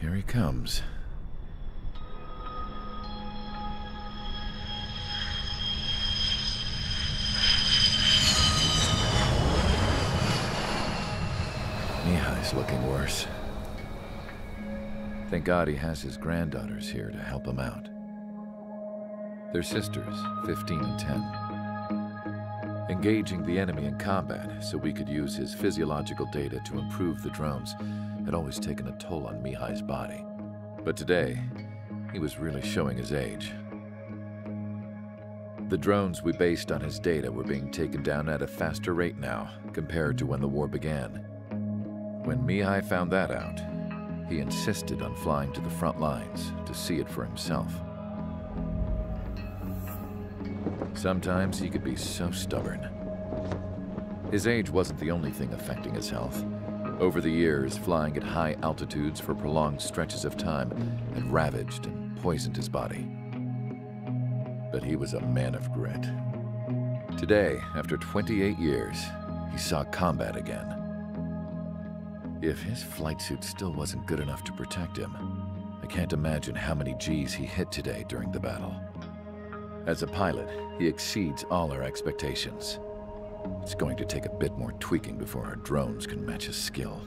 Here he comes. Mihaly's looking worse. Thank God he has his granddaughters here to help him out. They're sisters, 15 and 10. Engaging the enemy in combat so we could use his physiological data to improve the drones had always taken a toll on Mihaly's body. But today, he was really showing his age. The drones we based on his data were being taken down at a faster rate now compared to when the war began. When Mihai found that out, he insisted on flying to the front lines to see it for himself. Sometimes he could be so stubborn. His age wasn't the only thing affecting his health. Over the years, flying at high altitudes for prolonged stretches of time had ravaged and poisoned his body. But he was a man of grit. Today, after 28 years, he saw combat again. If his flight suit still wasn't good enough to protect him, I can't imagine how many G's he hit today during the battle. As a pilot, he exceeds all our expectations. It's going to take a bit more tweaking before our drones can match his skill.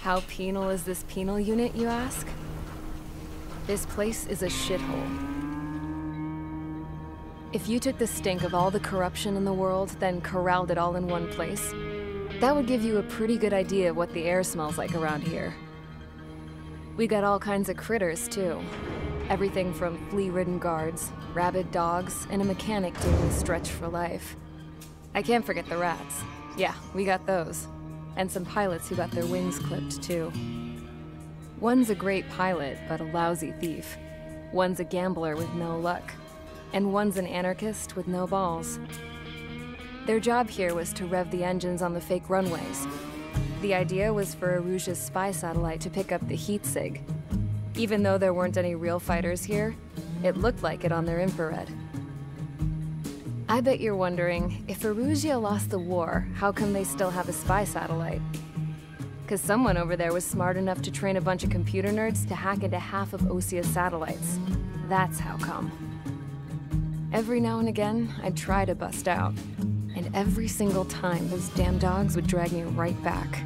How penal is this penal unit, you ask? This place is a shithole. If you took the stink of all the corruption in the world, then corralled it all in one place, that would give you a pretty good idea of what the air smells like around here. We got all kinds of critters, too. Everything from flea-ridden guards, rabid dogs, and a mechanic doing the stretch for life. I can't forget the rats. Yeah, we got those. And some pilots who got their wings clipped, too. One's a great pilot, but a lousy thief. One's a gambler with no luck. And one's an anarchist with no balls. Their job here was to rev the engines on the fake runways. The idea was for Erusea's spy satellite to pick up the heat sig. Even though there weren't any real fighters here, it looked like it on their infrared. I bet you're wondering, if Erusea lost the war, how come they still have a spy satellite? Because someone over there was smart enough to train a bunch of computer nerds to hack into half of Osea's satellites. That's how come. Every now and again, I'd try to bust out. And every single time, those damn dogs would drag me right back.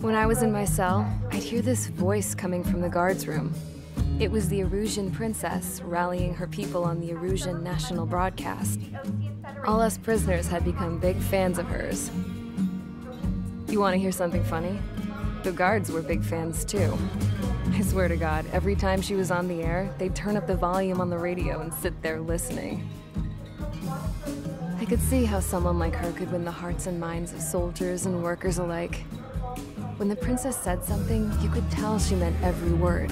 When I was in my cell, I'd hear this voice coming from the guards room. It was the Erusian princess rallying her people on the Erusian national broadcast. All us prisoners had become big fans of hers. You want to hear something funny? The guards were big fans too. I swear to God, every time she was on the air, they'd turn up the volume on the radio and sit there listening. I could see how someone like her could win the hearts and minds of soldiers and workers alike. When the princess said something, you could tell she meant every word.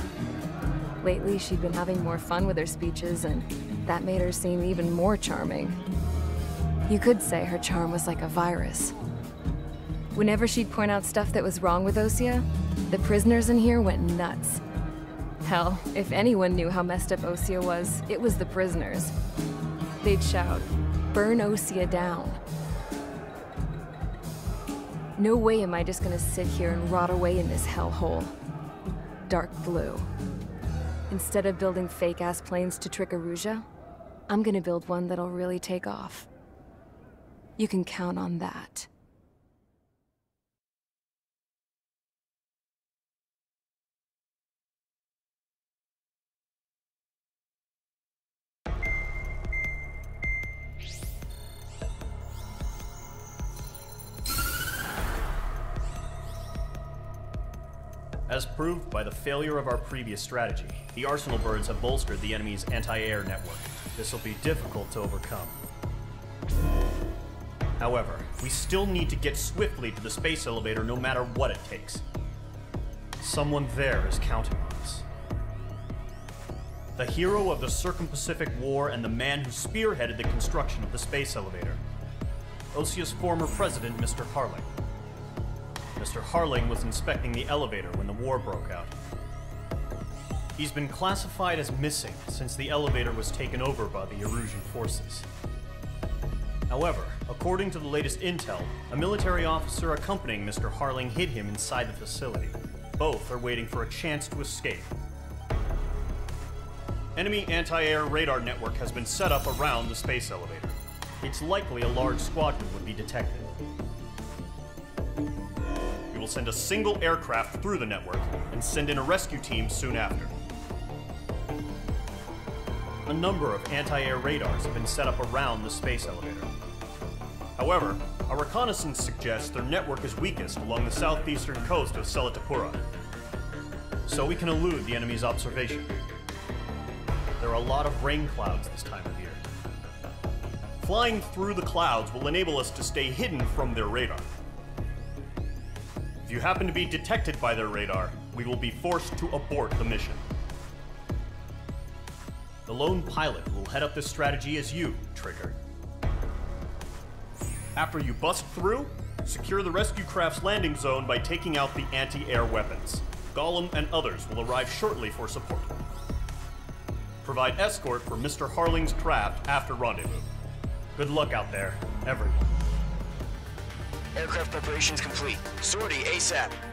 Lately, she'd been having more fun with her speeches, and that made her seem even more charming. You could say her charm was like a virus. Whenever she'd point out stuff that was wrong with Osea, the prisoners in here went nuts. Hell, if anyone knew how messed up Osea was, it was the prisoners. They'd shout, burn Osea down. No way am I just gonna sit here and rot away in this hellhole. Dark blue. Instead of building fake-ass planes to trick Erusea, I'm gonna build one that'll really take off. You can count on that. As proved by the failure of our previous strategy, the Arsenal birds have bolstered the enemy's anti-air network. This will be difficult to overcome. However, we still need to get swiftly to the space elevator no matter what it takes. Someone there is counting on us. The hero of the Circum-Pacific War and the man who spearheaded the construction of the space elevator. Osea's former president, Mr. Harling. Mr. Harling was inspecting the elevator when the war broke out. He's been classified as missing since the elevator was taken over by the Erusian forces. However, according to the latest intel, a military officer accompanying Mr. Harling hid him inside the facility. Both are waiting for a chance to escape. Enemy anti-air radar network has been set up around the space elevator. It's likely a large squadron would be detected. Will send a single aircraft through the network and send in a rescue team soon after. A number of anti-air radars have been set up around the space elevator. However, our reconnaissance suggests their network is weakest along the southeastern coast of Selatapura, so we can elude the enemy's observation. There are a lot of rain clouds this time of year. Flying through the clouds will enable us to stay hidden from their radar. You happen to be detected by their radar, we will be forced to abort the mission. The lone pilot will head up this strategy as you, Trigger. After you bust through, secure the rescue craft's landing zone by taking out the anti-air weapons. Golem and others will arrive shortly for support. Provide escort for Mr. Harling's craft after rendezvous. Good luck out there, everyone. Aircraft preparations complete. Sortie ASAP.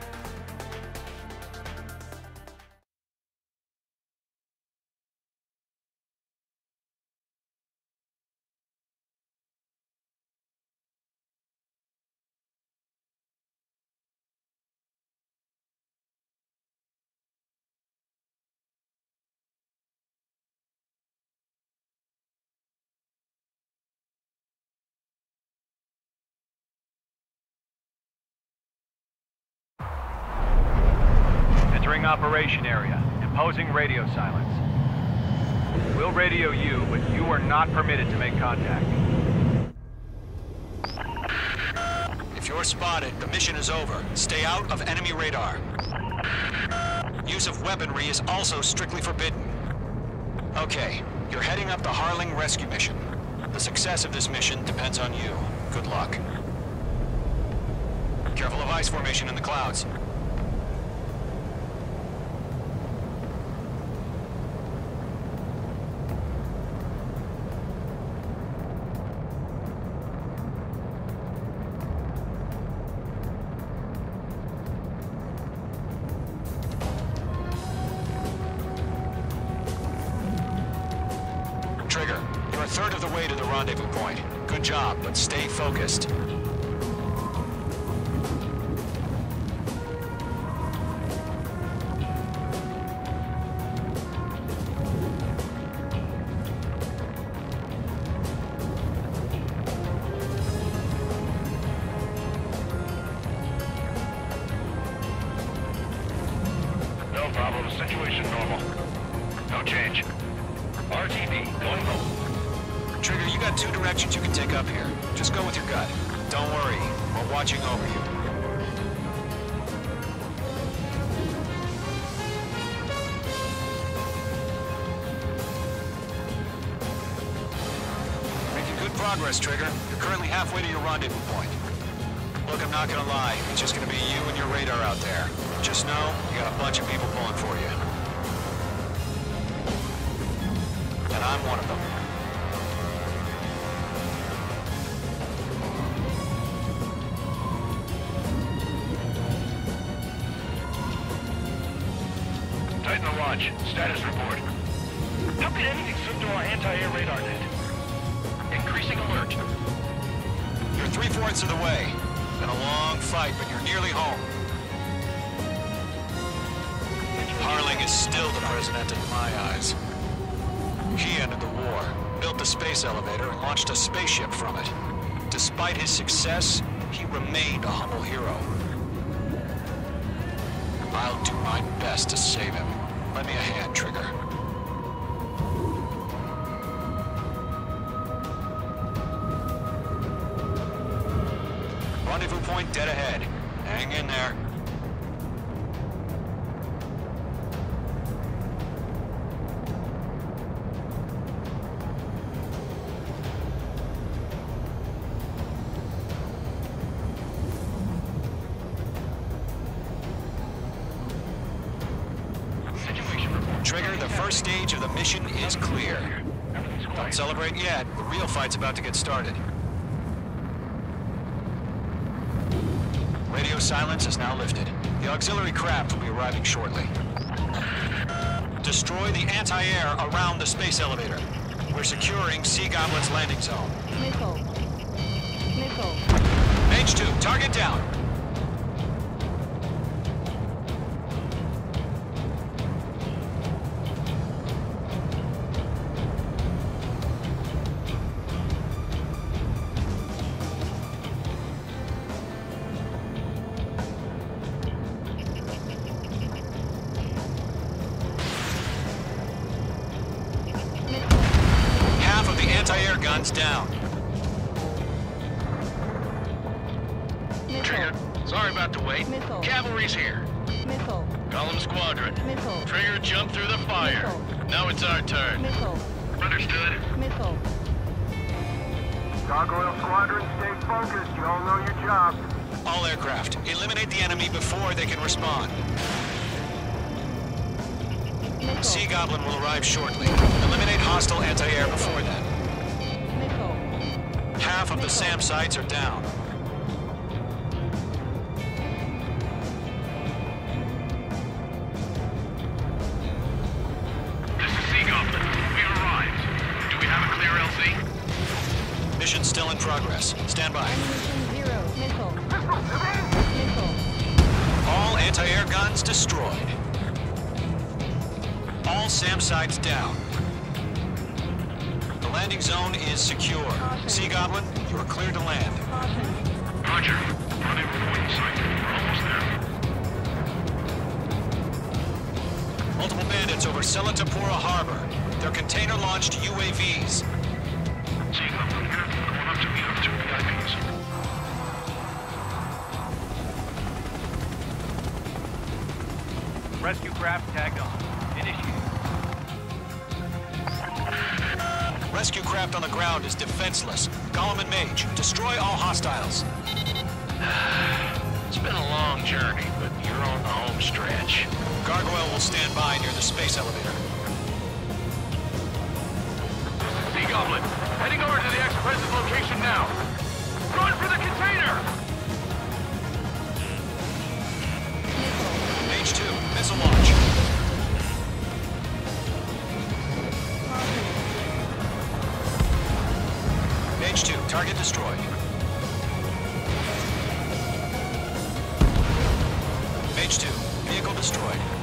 Entering operation area. Imposing radio silence. We'll radio you, but you are not permitted to make contact. If you're spotted, the mission is over. Stay out of enemy radar. Use of weaponry is also strictly forbidden. Okay, you're heading up the Harling rescue mission. The success of this mission depends on you. Good luck. Careful of ice formation in the clouds. Rendezvous point. Good job, but stay focused. Can take up here. Just go with your gut. Don't worry, we're watching over you. Making good progress, Trigger. You're currently halfway to your rendezvous point. Look, I'm not gonna lie. It's just gonna be you and your radar out there. Just know, you got a bunch of people pulling for you. And I'm one of them. Titan. Status report. How could anything slip through our anti-air radar net? Increasing alert. You're three-fourths of the way. Been a long fight, but you're nearly home. Harling is still the president in my eyes. He ended the war, built the space elevator, and launched a spaceship from it. Despite his success, he remained a humble hero. I'll do my best to save him. Lend me a hand, Trigger. Rendezvous point dead ahead. first stage of the mission is clear. Don't celebrate yet. The real fight's about to get started. Radio silence is now lifted. The auxiliary craft will be arriving shortly. Destroy the anti-air around the space elevator. We're securing Sea Goblin's landing zone. Missile. Missile. H2, target down. Guns down. Trigger, sorry about the wait. Missile. Cavalry's here. Missile. Column squadron. Missile. Trigger jump through the fire. Missile. Now it's our turn. Missile. Understood. Missile. Gargoyle Squadron, stay focused. You all know your job. All aircraft, eliminate the enemy before they can respond. Sea Goblin will arrive shortly. Eliminate hostile anti-air before then. Missile. Half of the SAM sites are down. This is Sea Goblin. We arrived. Do we have a clear LZ? Mission still in progress. Stand by. Zero. Missile. Missile. All anti-air guns destroyed. All SAM sites down. The landing zone is secure. Sea Goblin, you are cleared to land. Roger. Running point site. We're almost there. Multiple bandits over Selatapura Harbor. They're container-launched UAVs. Sea Goblin here. Going up to meet our two VIPs. Rescue craft tagged on. Rescue craft on the ground is defenseless. Golem and Mage, destroy all hostiles. It's been a long journey, but you're on the home stretch. Gargoyle will stand by near the space elevator. Sea Goblin, heading over to the ex-present location now. Run for the container! Target destroyed. Mage 2, vehicle destroyed.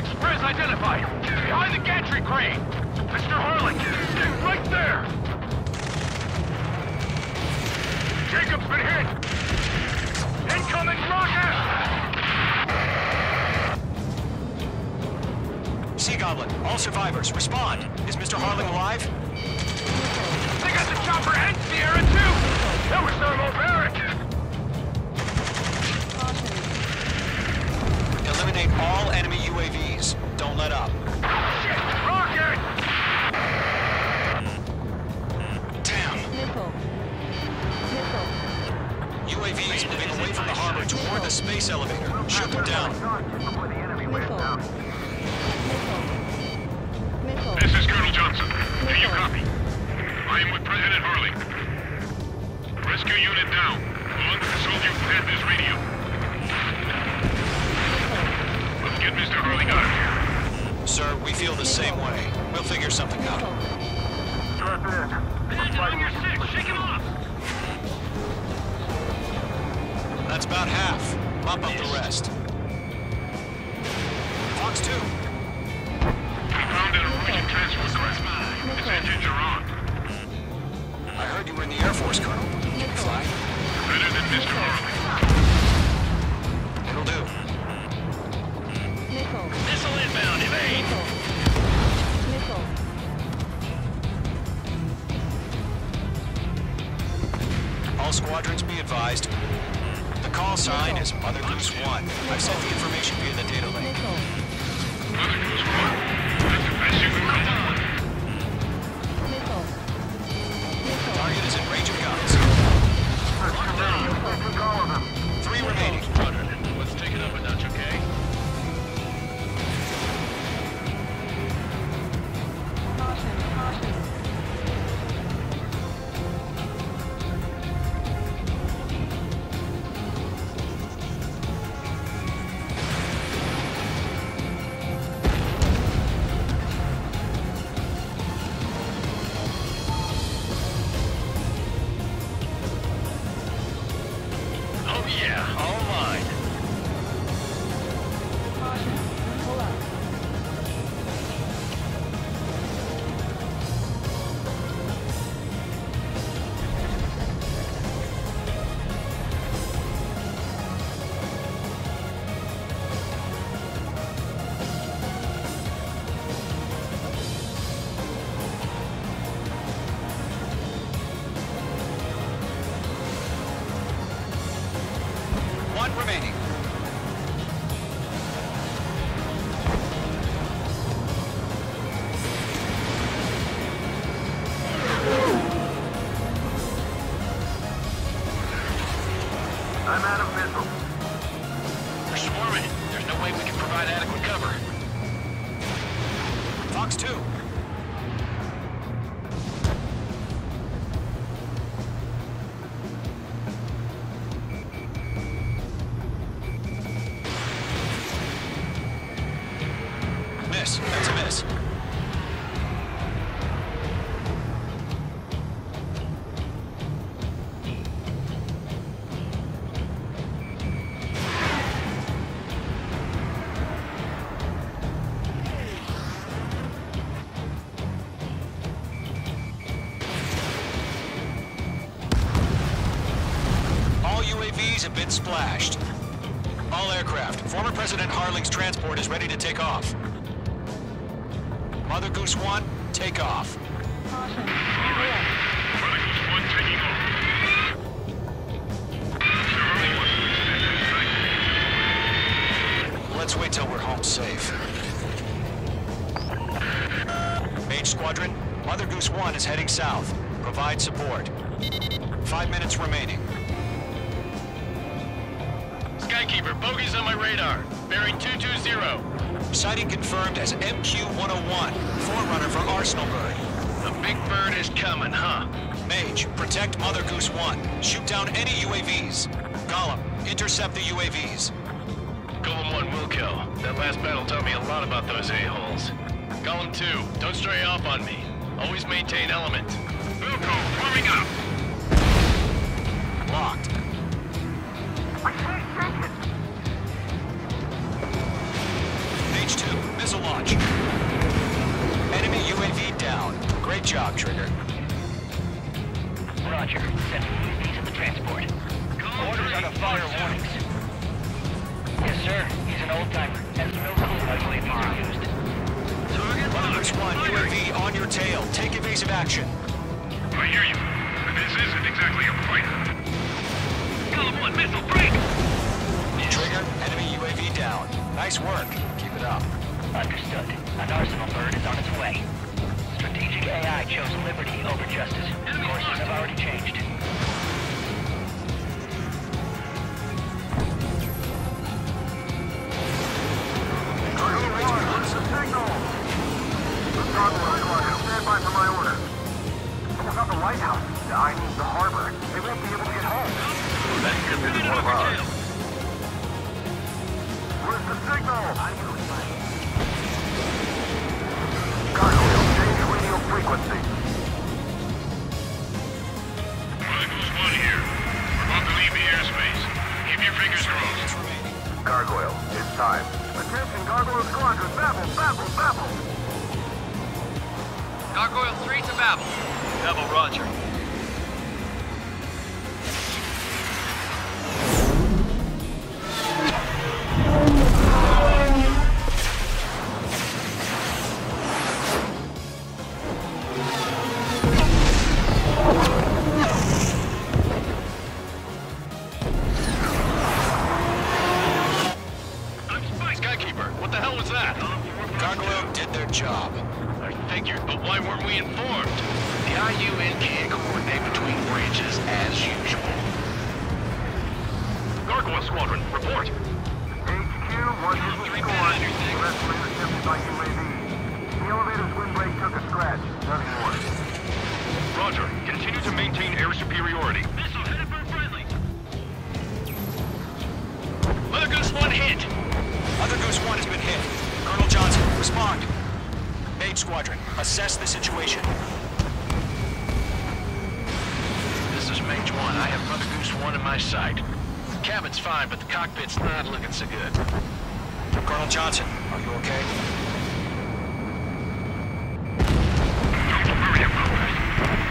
Express identified! Behind the gantry crane! Mr. Harling, stay right there! Jacob's been hit! Incoming rocket! Sea Goblin, all survivors, respond. Is Mr. Harling alive? They got the chopper and Sierra too! That was thermobaric! Eliminate all enemy UAVs. Don't let up. Shit! Rocket! Damn! Missile. Missile. UAVs moving away from the harbor toward the space elevator. Shoot them down. Missile. This is Colonel Johnson. Do you copy? I am with President Harling. Rescue unit down. On Soldier Panthers radio. Let's get Mr. Harling out of here. Sir, we feel the same way. We'll figure something out. Strap in. On your six, shake him off! That's about half. Bump up the rest. Fox 2. We found an Norwegian transfer request. His engines are on. I heard you were in the Air Force, Colonel. Can you fly? Better than Mr. Harling. Advised. The call sign is Mother Goose 1. I've sent the information via the data link. Mother Goose One. That's the best you can come up. Target is in range of guns. All of. Three remaining. UAVs have been splashed. All aircraft. Former President Harling's transport is ready to take off. Mother Goose 1, take off. Mother Goose One taking off. Let's wait till we're home safe. Mage Squadron, Mother Goose 1 is heading south. Provide support. Five minutes remaining. Skykeeper, bogeys on my radar. Bearing 220. Sighting confirmed as MQ-101, forerunner for Arsenal Bird. The big bird is coming, huh? Mage, protect Mother Goose 1. Shoot down any UAVs. Golem, intercept the UAVs. Golem 1 will kill. That last battle taught me a lot about those a-holes. Golem 2, don't stray off on me. Always maintain element. Wilco, warming up. Locked. Great job, Trigger. Roger. Send UAVs at the transport. Orders on to fire warnings. Yes, sir. He's an old-timer. Has no clue how UAVs are used. Mother Goose 1, UAV on your tail. Take evasive action. I hear you. But this isn't exactly a fighter. Golem 1, missile break! Trigger, enemy UAV down. Nice work. Keep it up. Understood. An arsenal bird is on its way. Strategic AI chose liberty over justice. Courses have already changed. Target one, what's the signal? Starboard squadron, stand by for my order. What about the lighthouse? I mean the harbor. They won't be able to get home. That could be one of ours. Where's the signal? Job. I figured, but why weren't we informed? The IUN can't coordinate between branches as usual. Gargoyle Squadron, report. HQ, one hit was. The rest were intercepted by UAV. The elevator's windbreak took a scratch. Nothing more. Roger. Continue to maintain air superiority. Missile headed for friendly. Mother Goose 1 hit. Mother Goose 1 has been hit. Colonel Johnson, respond. Mage Squadron, assess the situation. This is Mage 1. I have Mother Goose 1 in my sight. Cabin's fine, but the cockpit's not looking so good. Colonel Johnson, are you okay? Don't worry about that.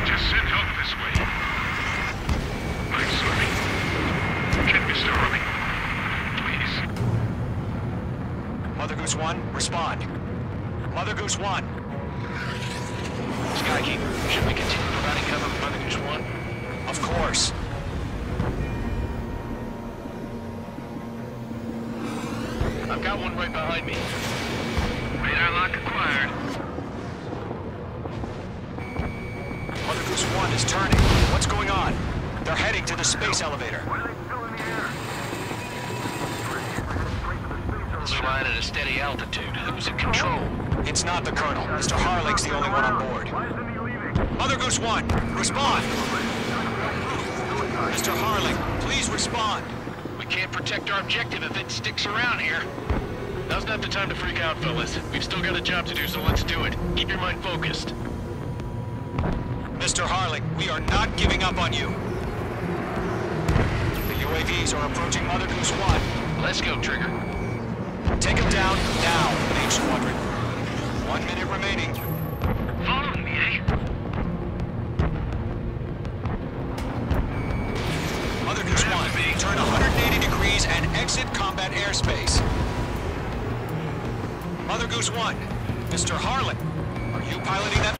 Just send help this way. I'm sorry. Get Mr. Harling. Please. Mother Goose 1, respond. Mother It's not the Colonel. Mr. Harling's the only one on board. Why isn't he leaving? Mother Goose 1, respond! Mr. Harling, please respond. We can't protect our objective if it sticks around here. Now's not the time to freak out, fellas. We've still got a job to do, so let's do it. Keep your mind focused. Mr. Harling, we are not giving up on you. The UAVs are approaching Mother Goose 1. Let's go, Trigger. Take them down now, Mage Squadron. One minute remaining. Following me, eh? Mother Goose 1, turn 180 degrees and exit combat airspace. Mother Goose 1, Mr. Harling, are you piloting that?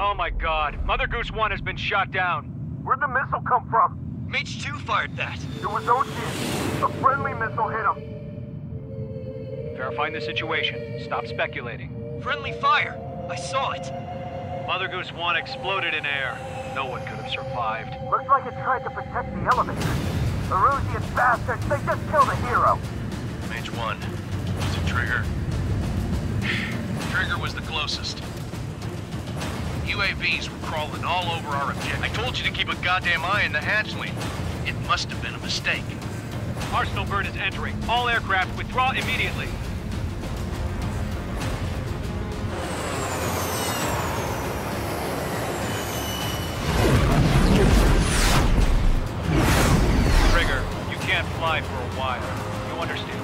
Oh my god. Mother Goose 1 has been shot down. Where'd the missile come from? Mage 2 fired that. It was Ocean. A friendly missile hit him. Verifying the situation. Stop speculating. Friendly fire. I saw it. Mother Goose 1 exploded in air. No one could have survived. Looks like it tried to protect the elevator. The Rusian bastards, they just killed a hero. Mage 1. Was it Trigger? Trigger was the closest. UAVs were crawling all over our objective. I told you to keep a goddamn eye on the hatchling. It must have been a mistake. Arsenal bird is entering. All aircraft withdraw immediately. Trigger, you can't fly for a while. You understand?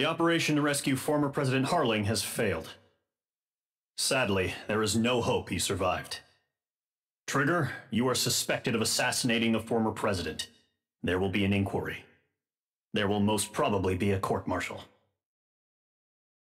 The operation to rescue former President Harling has failed. Sadly, there is no hope he survived. Trigger, you are suspected of assassinating the former president. There will be an inquiry. There will most probably be a court martial.